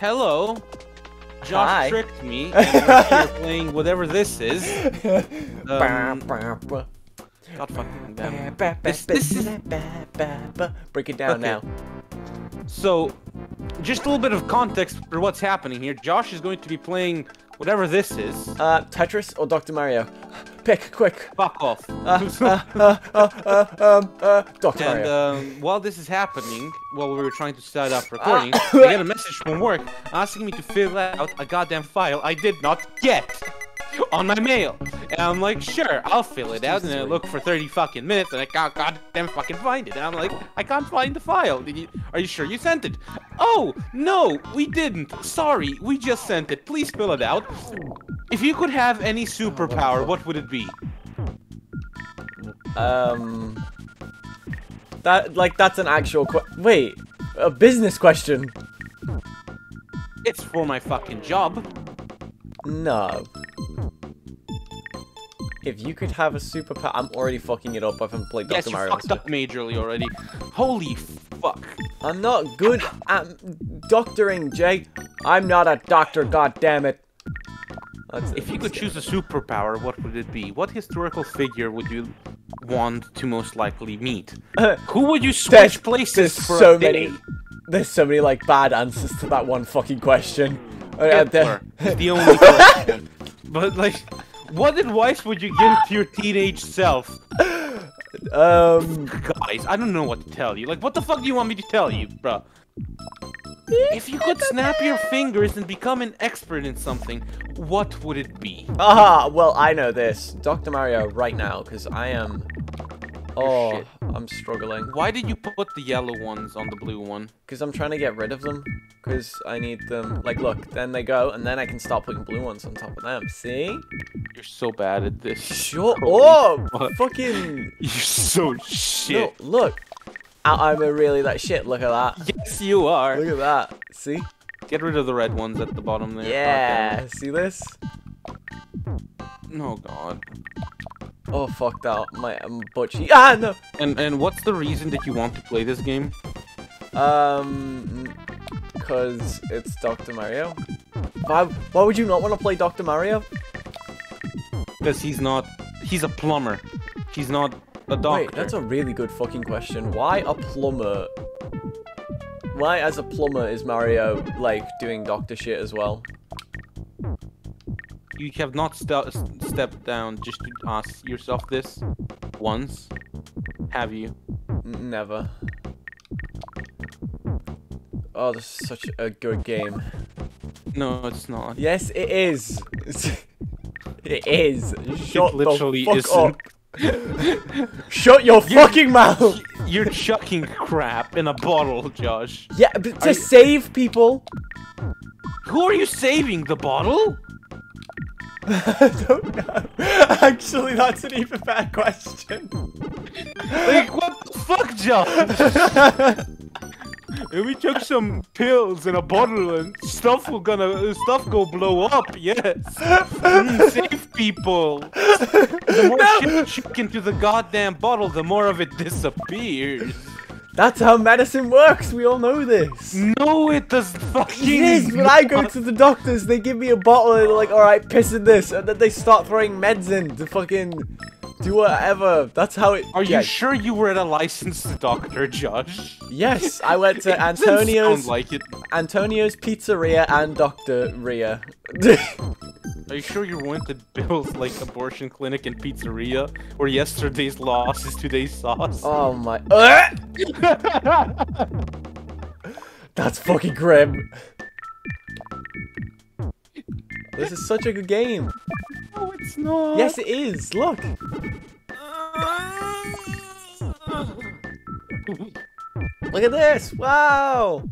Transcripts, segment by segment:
Hello. Josh Hi. tricked me. Playing whatever this is. Um, God fucking damn. This- this is- Break it down Okay. now. So, just a little bit of context for what's happening here. Josh is going to be playing whatever this is. Uh, Tetris or Dr. Mario? Pick, quick. Fuck off. Uh, uh, uh, um, uh. And um, while this is happening, while we were trying to start up recording, Ah. I get a message from work asking me to fill out a goddamn file I did not get on my mail. And I'm like, sure, I'll fill it out. And I look for 30 fucking minutes and I can't goddamn fucking find it. And I'm like, I can't find the file. Did you, are you sure you sent it? Oh, no, we didn't. Sorry, we just sent it. Please fill it out. If you could have any superpower, what would it be? Um, that like that's an actual wait, a business question. It's for my fucking job. No. If you could have a superpower, I'm already fucking it up. I haven't played Dr. Yes, you Mario. fucked up majorly already. Holy fuck. I'm not good at doctoring, Jay. I'm not a doctor. God damn it. If you could choose a superpower, what would it be? What historical figure would you want to most likely meet? Who would you switch There's- places there's for so many- There's so many like bad answers to that one fucking question. Uh, Hitler is the only question. But like, what advice would you give to your teenage self? um, Guys, I don't know what to tell you. Like, what the fuck do you want me to tell you, bro? If you could snap your fingers and become an expert in something, what would it be? aha. Well, I know this, Dr. Mario, right now, because I am. Oh, shit. I'm struggling. Why did you put the yellow ones on the blue one? Because I'm trying to get rid of them. Because I need them. Like, look, then they go, and then I can start putting blue ones on top of them. See? You're so bad at this. Shut Holy up! fuck. Fucking. You're so shit. No, look. I- I'm a really that shit. Look at that. Yes, you are. Look at that. See? Get rid of the red ones at the bottom there. Yeah. See this? Oh god. Oh fucked that. My um, butt cheek. Ah no. And and what's the reason that you want to play this game? Um, because it's Dr. Mario. Why? Why would you not want to play Dr. Mario? Because he's not. He's a plumber. He's not a doctor. Wait, that's a really good fucking question. Why a plumber? Why, as a plumber, is Mario like doing doctor shit as well? You have not st- stepped down just to ask yourself this once, have you? Never. Oh, this is such a good game. No, it's not. Yes, it is. it is. Shut literally the fuck isn't. up. Shut your fucking mouth. You're chucking crap in a bottle, Josh. Yeah, but Are to you- save people. Who are you saving? The bottle? I don't know. Actually, that's an even bad question. Like, what the fuck, Josh? If we took some pills in a bottle and stuff will gonna stuff go blow up, yes. Mm, save people. The more shit you into the goddamn bottle, the more of it disappears. That's how medicine works. We all know this. No, it does fucking. Is. When I go to the doctors, they give me a bottle and they're like, "All right, piss in this," and then they start throwing meds in to fucking do whatever. That's how it. Are you sure you were at a licensed doctor, Josh? Yes, I went to Antonio's like it. Antonio's Pizzeria and Doctor Ria. Are you sure you weren't at Bill's like abortion clinic and pizzeria, where yesterday's loss is today's sauce? oh my. Uh! That's fucking grim. This is such a good game. no, it's not. Yes, it is. Look. Look at this! Wow!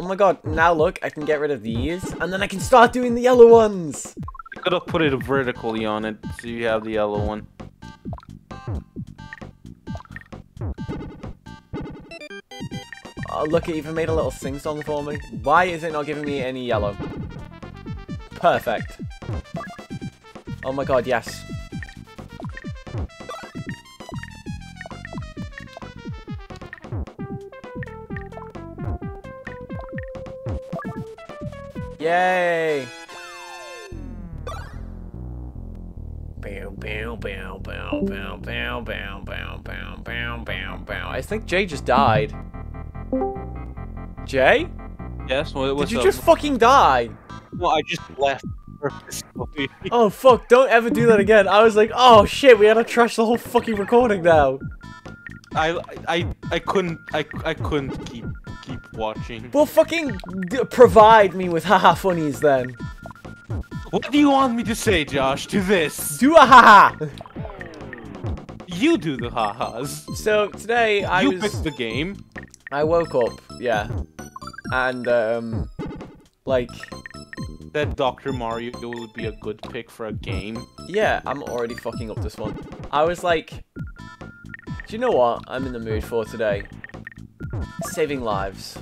Oh my god, now look, I can get rid of these, and then I can start doing the yellow ones! You could have put it vertically on it, so you have the yellow one. Oh, look, it even made a little sing-song for me. Why is it not giving me any yellow? Perfect. Oh my god, yes. Yay! Bow, bow, bow, bow, bow, bow, bow, bow, bow, bow, bow, bow. I think Jay just died. Jay? Yes. What, Did you up? just fucking die? Well, I just left. Oh fuck, don't ever do that again. I was like, oh shit, we had to trash the whole fucking recording now. I I I couldn't I I couldn't keep keep watching. Well, fucking d- provide me with haha funnies then. What do you want me to say, Josh? To this? Do a haha! You do the ha-has. So today I you was. picked the game. I woke up, yeah. And, um. Like, That Dr. Mario would be a good pick for a game. yeah, I'm already fucking up this one. I was like. Do you know what I'm in the mood for today? Saving lives.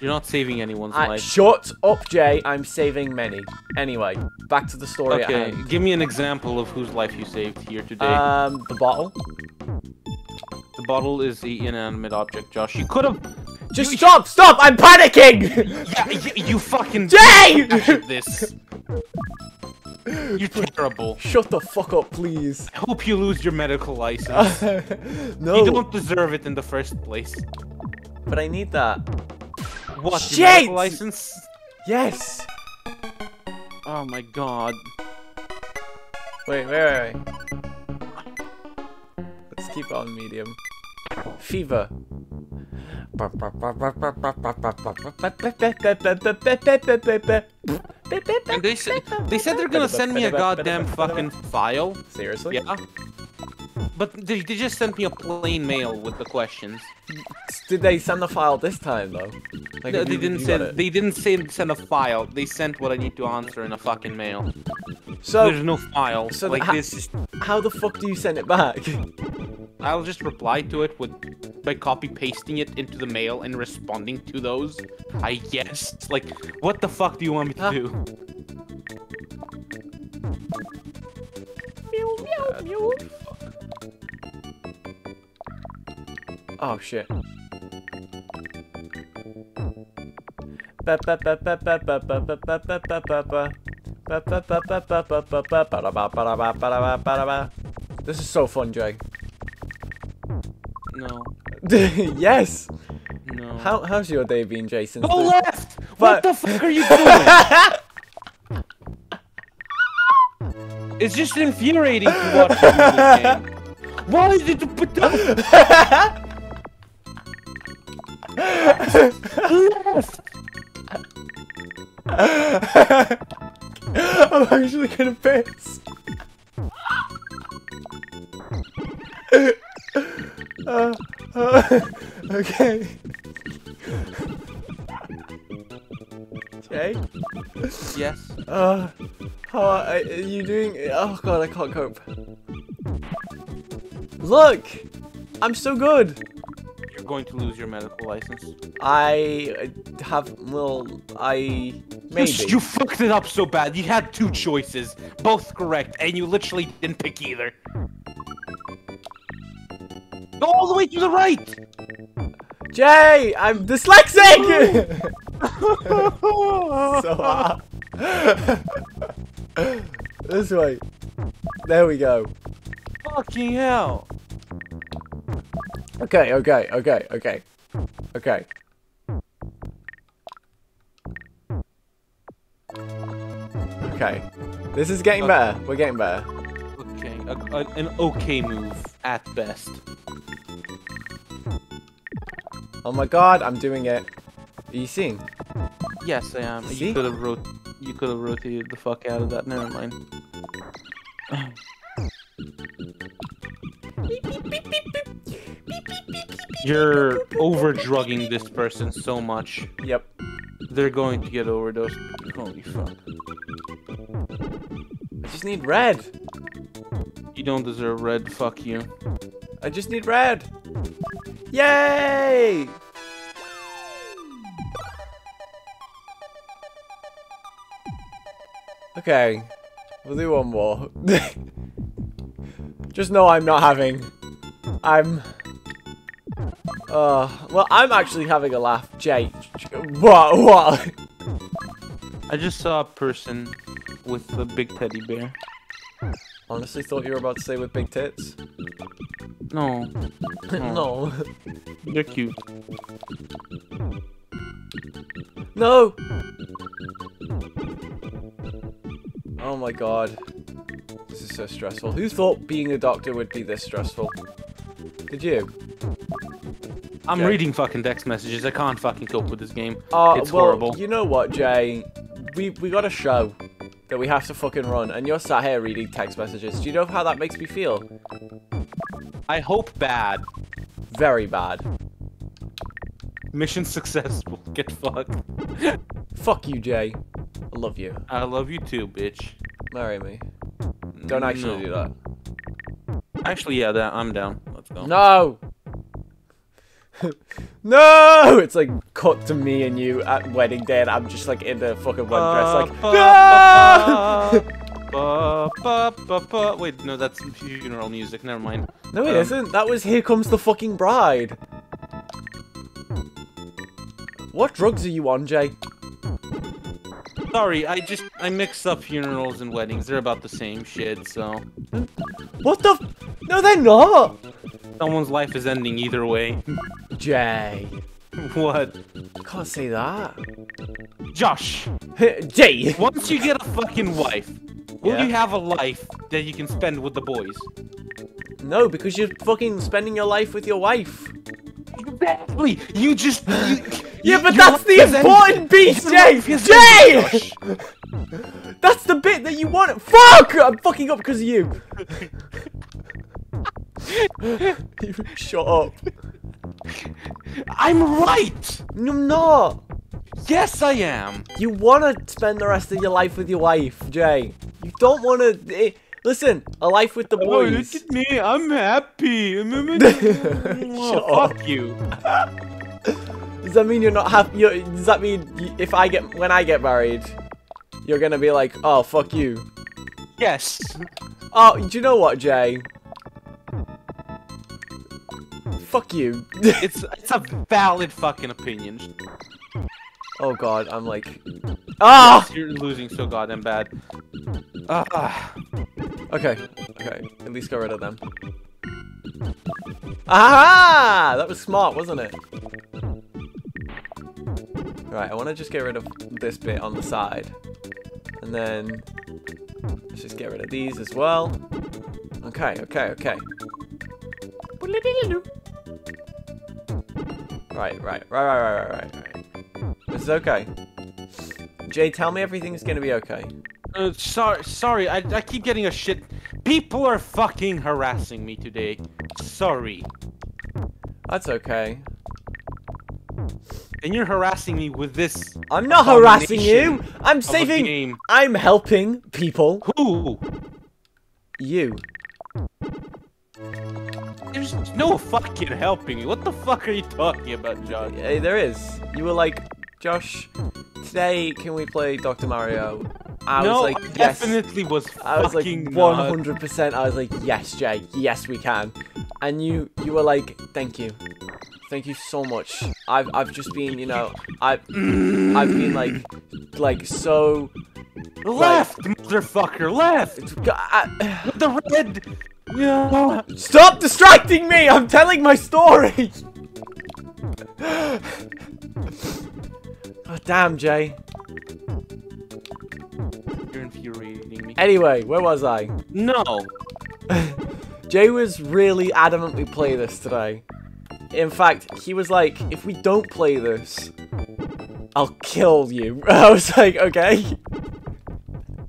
You're not saving anyone's I, life. shut up, Jay. I'm saving many. Anyway, back to the story Okay, give me an example of whose life you saved here today. Um, the bottle. the bottle is the inanimate object, Josh. You could have. Just stop! Stop! I'm panicking! Yeah, you, you fucking. Jay! this. You're terrible. Shut the fuck up, please. I hope you lose your medical license. no, You don't deserve it in the first place. but I need that. What? Shit! Your medical license? Yes. Oh my god. Wait, wait, wait, wait. Let's keep on medium. Fever. And they said they said they're gonna send me a goddamn fucking file. Seriously? Yeah. But they, they just sent me a plain mail with the questions. Did they send the file this time though? Like, No, have they you- didn't you send it? they didn't say send a file. They sent what I need to answer in a fucking mail. So, There's no file so like this. how the fuck do you send it back? I'll just reply to it with by copy pasting it into the mail and responding to those. I guess. Like, what the fuck do you want me to do? Oh shit. This is so fun, Jay. No, yes. no. How how's your day been, Jason? Go left! But- What the fuck are you doing? it's just infuriating to watch this game. Why is it put down left? I'm actually gonna piss. Uh, uh, okay. Jay? Yes. Uh, how are, are you doing? Oh god, I can't cope. Look! I'm so good! You're going to lose your medical license. I have, well, I, maybe. You, you fucked it up so bad. You had two choices, both correct, and you literally didn't pick either. Go all the way to the right. Jay, I'm dyslexic! so hard. this way. There we go. Fucking hell. Okay, okay, okay, okay. Okay. Okay. This is getting Okay. better. We're getting better. Okay, a, a, an okay move at best. Oh my god, I'm doing it. Are you seeing? Yes, I am. See? You could have wrote. You could have rotated the fuck out of that. Never mind. You're over drugging this person so much. Yep. They're going to get overdosed. Holy fuck. I just need red. You don't deserve red. Fuck you. I just need red. Yay! Okay. We'll do one more. just know I'm not having. I'm. Uh, well, I'm actually having a laugh. Jay. J- What? What? I just saw a person with a big teddy bear. Honestly, thought you were about to say with big tits. No, no. they're cute. No! Oh my god. This is so stressful. Who thought being a doctor would be this stressful? Did you? I'm Jay. reading fucking text messages. I can't fucking cope with this game. Uh, it's well, horrible. you know what, Jay? We we got a show that we have to fucking run, and you're sat here reading text messages. Do you know how that makes me feel? I hope bad. Very bad. Mission successful. Get fucked. Fuck you, Jay. I love you. I love you too, bitch. Marry me. Don't actually No. do that. Actually, yeah, that I'm down. Let's go. No! no! It's like cut to me and you at wedding day, and I'm just like in the fucking wedding dress, like, no! Wait, no, that's funeral music. Never mind. No, it Um, isn't. That was Here Comes the Fucking Bride. What drugs are you on, Jay? Sorry, I just I mixed up funerals and weddings. They're about the same shit. So What the? F no, they're not. someone's life is ending either way. Jay, what? can't say that. Josh, Jay. once you get a fucking wife, will Yeah. you have a life that you can spend with the boys? No, because you're fucking spending your life with your wife. Exactly. You just. You, Yeah, you- but that's the important piece, Jay. Jay. That's the bit that you want. Fuck! I'm fucking up because of. You Shut up. I'm right. Not. Yes, I am. You want to spend the rest of your life with your wife, Jay. You don't want to. Eh, listen, a life with the Oh, boys. look at me. I'm happy. Oh, fuck you. Does that mean you're not happy? Does that mean if I get when I get married, you're gonna be like, oh fuck you? Yes. Oh, do you know what, Jay? Fuck you. It's it's a valid fucking opinion. oh god, I'm like, ah. You're losing so goddamn bad. Ah. Okay, okay. At least got rid of them. Ah! That was smart, wasn't it? Right, I want to just get rid of this bit on the side. And then... Let's just get rid of these as well. Okay, okay, okay. Right, right, right, right, right, right, right. This is okay. Jay, tell me everything's gonna be okay. Uh, sorry, sorry. I, I keep getting a shit. People are fucking harassing me today. Sorry. That's okay. And you're harassing me with this I'm not harassing you. I'm saving. I'm helping people. Who? You. No fucking helping me. What the fuck are you talking about, Josh? Hey, there is. You were like, Josh, today can we play Dr. Mario? I no, was like, I yes. definitely was I was like 100%. I was like, yes, Jay. Yes, we can. And you, you were like, thank you, thank you so much. I've, I've just been, you know, I've, I've been like, like so. Left, motherfucker, left. I- the red. No. Stop distracting me! I'm telling my story! oh, damn, Jay. You're infuriating me. Anyway, where was I? No. Jay was really adamant we play this today. In fact, he was like, if we don't play this, I'll kill you. I was like, okay.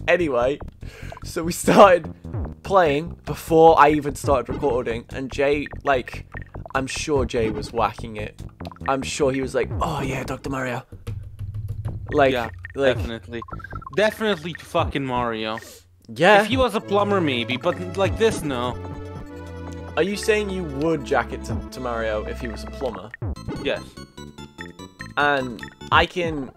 Anyway, so we started playing before I even started recording, and Jay, like, I'm sure Jay was whacking it. I'm sure he was like, oh yeah, Dr. Mario. Like, Yeah, like, definitely. Definitely fucking Mario. yeah. If he was a plumber, maybe, but like this, no. Are you saying you would jack it to, to Mario if he was a plumber? Yes. and I can.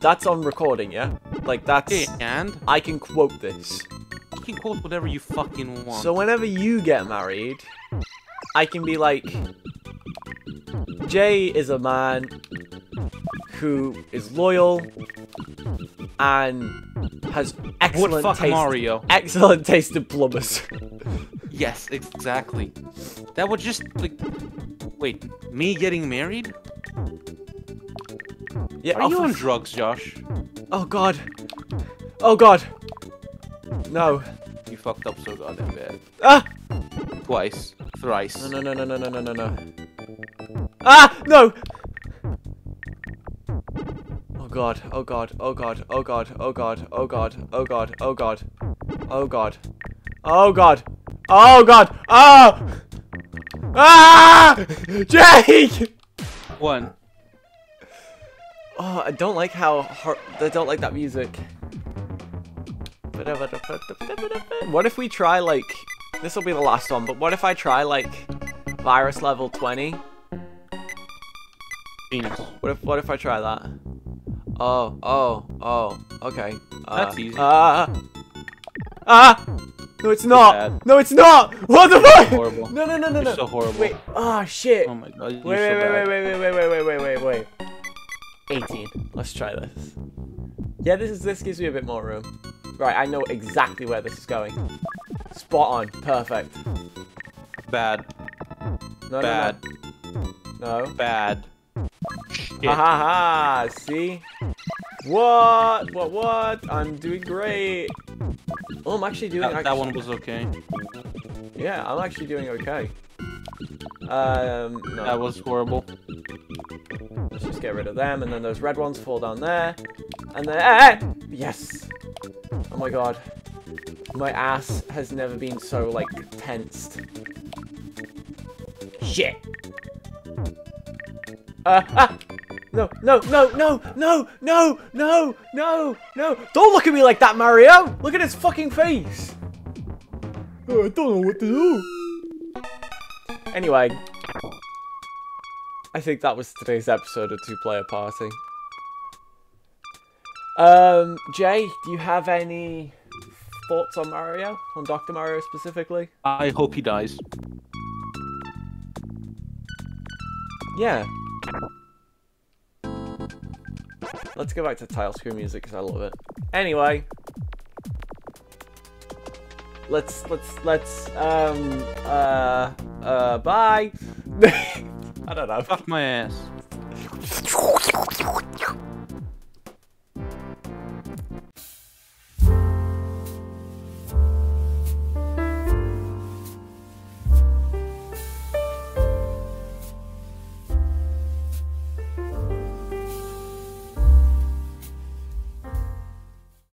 That's on recording, yeah. Like that's. And I can quote this. Can quote whatever you fucking want. So whenever you get married, I can be like, Jay is a man who is loyal and has Would excellent fuck taste. Mario. Excellent taste in plumbers. Yes, exactly. That would just like. Wait, me getting married? yeah. Are oh, you on drugs, Josh? oh god. Oh god. No. You fucked up so goddamn bad. Ah! Twice, thrice. No, no, no, no, no, no, no, no, no. Ah! No! Oh god, oh god, oh god, oh god, oh god, oh god, oh god, oh god, oh god, oh god, oh god, oh! Ah! Jake! One. Oh, I don't like how hor- I don't like that music. What if we try like this will be the last one, but what if I try like virus level 20? Venus. What if what if I try that? Oh, oh, oh, okay. Uh, That's easy. Ah! Ah! No, it's not. No, it's not. What the fuck? Horrible. No, no, no, no, You're no. so horrible. Wait. Oh shit. Oh my god. You're Wait, so wait, wait, wait, wait, wait, wait, wait, wait, wait, wait. 18. Let's try this. Yeah, this is this gives me a bit more room. Right, I know exactly where this is going. Spot on. Perfect. Bad. No, Bad. no, no. No. Bad. Shit. Ha ha ha! See? What? What? What? I'm doing great. Oh, I'm actually doing. That, that one was okay. Yeah, I'm actually doing okay. Um, no. That was horrible. Let's just get rid of them, and then those red ones fall down there, and then ah! yes. Oh my god, my ass has never been so like tensed. Shit. Uh, ah! No, no, no, no, no, no, no, no, no! Don't look at me like that, Mario! Look at his fucking face! Oh, I don't know what to do. Anyway, I think that was today's episode of Two Player Party. Um, Jay, do you have any thoughts on Mario? On Dr. Mario specifically? I hope he dies. Yeah. Let's go back to tile screen music because I love it. Anyway. Let's let's let's um uh uh bye. I don't know. Fuck my ass.